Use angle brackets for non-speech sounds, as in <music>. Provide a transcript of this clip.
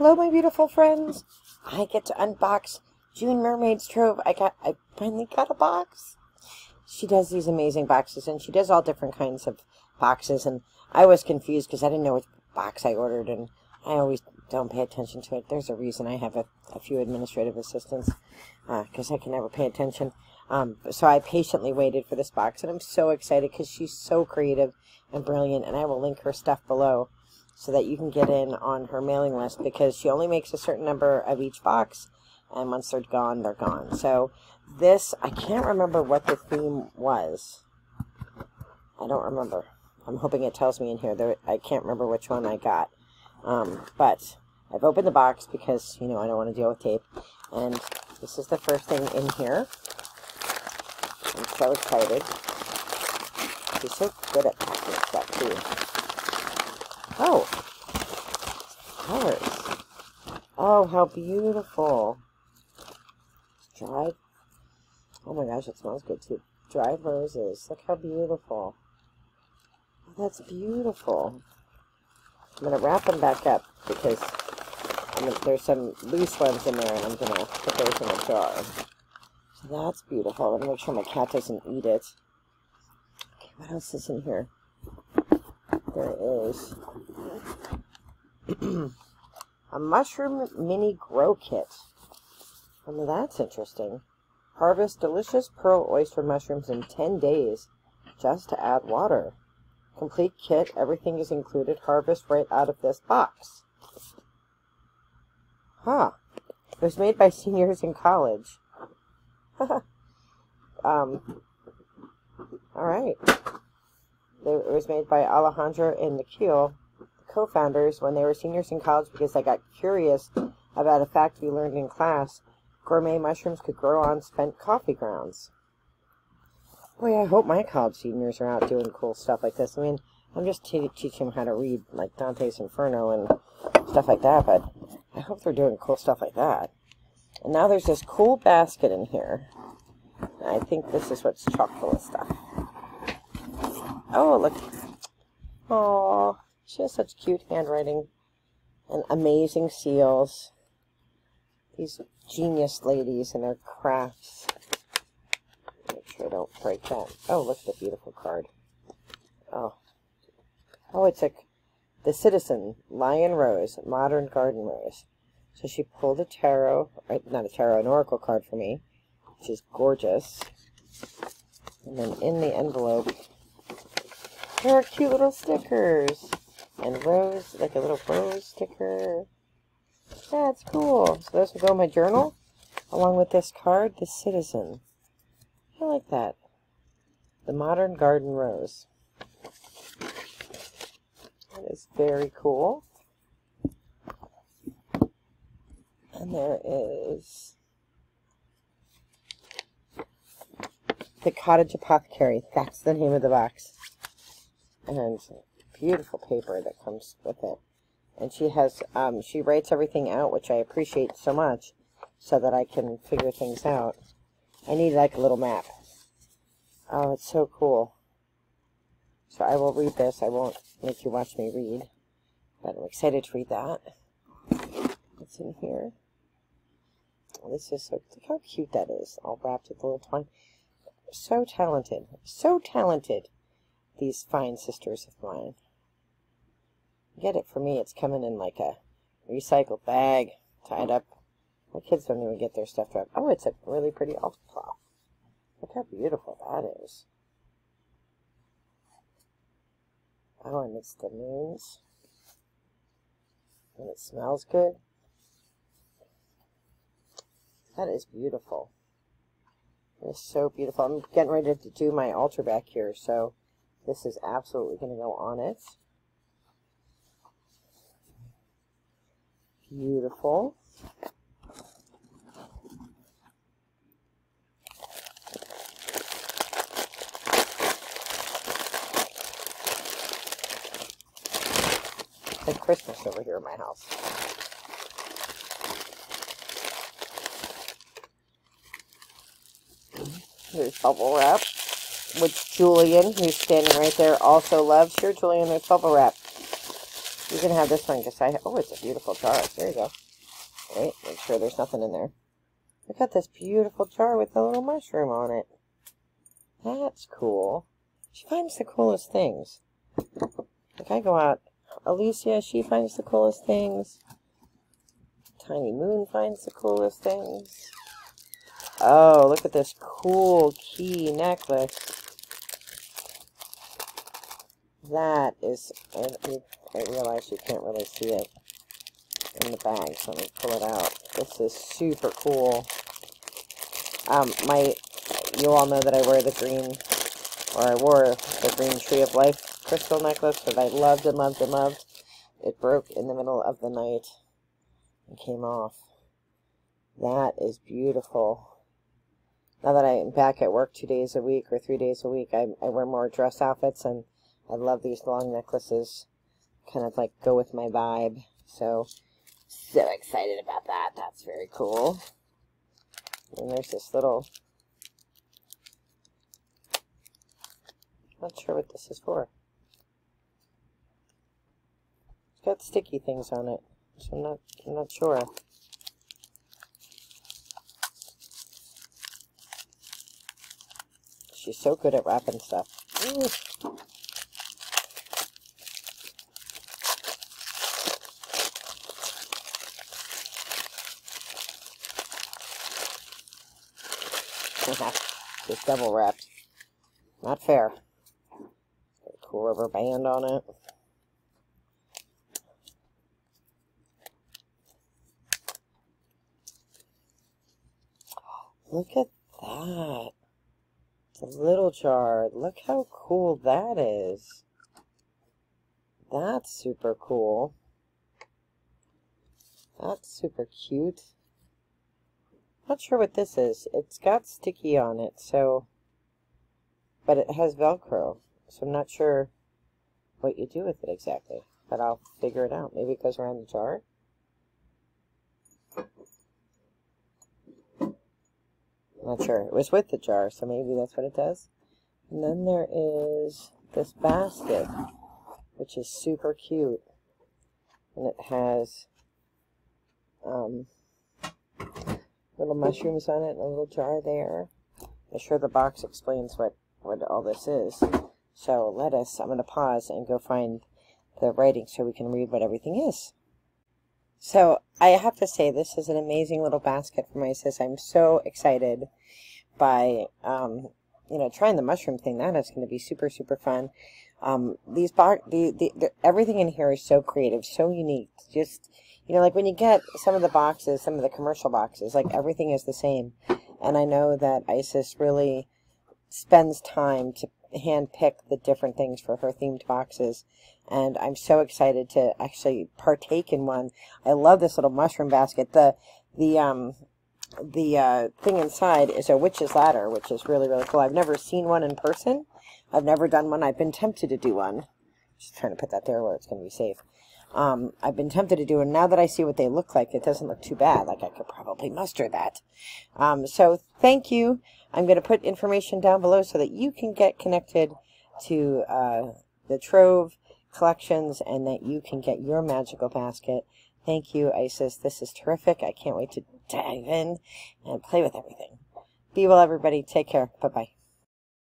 Hello, my beautiful friends. I get to unbox June Mermaid's Trove. I got, I finally got a box. She does these amazing boxes, and she does all different kinds of boxes, and I was confused because I didn't know which box I ordered, and I always don't pay attention to it. There's a reason I have a, a few administrative assistants, because uh, I can never pay attention. Um, so I patiently waited for this box, and I'm so excited because she's so creative and brilliant, and I will link her stuff below so that you can get in on her mailing list because she only makes a certain number of each box, and once they're gone, they're gone. So this, I can't remember what the theme was. I don't remember. I'm hoping it tells me in here. There, I can't remember which one I got. Um, but I've opened the box because, you know, I don't want to deal with tape. And this is the first thing in here. I'm so excited. She's so good at packing stuff, too. Oh! Colors. Oh, how beautiful. Dried. Oh my gosh, it smells good, too. Dried roses. Look how beautiful. Oh, that's beautiful. I'm going to wrap them back up because gonna, there's some loose ones in there, and I'm going to put those in a jar. So that's beautiful. Let me make sure my cat doesn't eat it. Okay, what else is in here? There is <clears throat> a mushroom mini grow kit. Oh, that's interesting. Harvest delicious pearl oyster mushrooms in 10 days just to add water. Complete kit, everything is included. Harvest right out of this box. Huh. It was made by seniors in college. <laughs> um, alright. It was made by Alejandra and Nikhil, co-founders, when they were seniors in college because they got curious about a fact we learned in class. Gourmet mushrooms could grow on spent coffee grounds. Boy, I hope my college seniors are out doing cool stuff like this. I mean, I'm just teaching them how to read, like Dante's Inferno and stuff like that, but I hope they're doing cool stuff like that. And now there's this cool basket in here. I think this is what's chock full of stuff. Oh, look. Oh, she has such cute handwriting and amazing seals. These genius ladies and their crafts. Make sure I don't break that. Oh, look at the beautiful card. Oh. Oh, it's a the Citizen Lion Rose, Modern Garden Rose. So she pulled a tarot, uh, not a tarot, an oracle card for me, which is gorgeous. And then in the envelope, there are cute little stickers. And rose, like a little rose sticker. That's cool. So those will go in my journal, along with this card, The Citizen. I like that. The Modern Garden Rose. That is very cool. And there is the Cottage Apothecary. That's the name of the box. And beautiful paper that comes with it. And she has, um, she writes everything out, which I appreciate so much, so that I can figure things out. I need like a little map. Oh, it's so cool. So I will read this. I won't make you watch me read, but I'm excited to read that. What's in here? This is so, look how cute that is, all wrapped with a little twine. So talented, so talented, these fine sisters of mine. Get it for me, it's coming in like a recycled bag, tied up. My kids don't even get their stuff wrapped. Oh, it's a really pretty elf cloth. Look how beautiful that is. Oh, and it's the moons. And it smells good. That is beautiful. It's so beautiful. I'm getting ready to do my altar back here, so this is absolutely going to go on it. Beautiful. It's Like Christmas over here in my house. There's bubble wrap, which Julian, who's standing right there, also loves. Here, Julian, there's bubble wrap. You can have this one because I, oh, it's a beautiful jar. There you go. Wait, make sure there's nothing in there. Look at this beautiful jar with the little mushroom on it. That's cool. She finds the coolest things. Like I go out, Alicia, she finds the coolest things. Tiny Moon finds the coolest things. Oh, look at this cool key necklace. That is, I, I realize you can't really see it in the bag, so let me pull it out. This is super cool. Um, my, you all know that I wear the green, or I wore the green Tree of Life crystal necklace that I loved and loved and loved. It broke in the middle of the night and came off. That is beautiful. Now that I'm back at work two days a week or three days a week, I, I wear more dress outfits, and I love these long necklaces. Kind of like go with my vibe. So, so excited about that. That's very cool. And there's this little... Not sure what this is for. It's got sticky things on it, so I'm not, I'm not sure. She's so good at wrapping stuff. Ooh. <laughs> Just double wrapped. Not fair. Cool rubber band on it. <gasps> Look at that. It's a little jar. Look how cool that is. That's super cool. That's super cute. Not sure what this is. It's got sticky on it, so... But it has Velcro, so I'm not sure what you do with it exactly. But I'll figure it out. Maybe it goes around the jar? Not sure. It was with the jar, so maybe that's what it does. And then there is this basket, which is super cute. And it has um, little mushrooms on it a little jar there. I'm sure the box explains what, what all this is. So let us, I'm going to pause and go find the writing so we can read what everything is. So I have to say this is an amazing little basket for my sis. I'm so excited by, um, you know, trying the mushroom thing. That is going to be super, super fun. Um, these box, the, the, the, everything in here is so creative, so unique. Just, you know, like when you get some of the boxes, some of the commercial boxes, like everything is the same. And I know that Isis really spends time to hand pick the different things for her themed boxes. And I'm so excited to actually partake in one. I love this little mushroom basket. The, the, um, the uh, thing inside is a witch's ladder, which is really, really cool. I've never seen one in person. I've never done one. I've been tempted to do one. Just trying to put that there where it's going to be safe. Um, I've been tempted to do, and now that I see what they look like, it doesn't look too bad. Like I could probably muster that. Um, so thank you. I'm going to put information down below so that you can get connected to uh, the Trove collections and that you can get your magical basket. Thank you, Isis. This is terrific. I can't wait to dive in and play with everything. Be well, everybody. Take care. Bye-bye.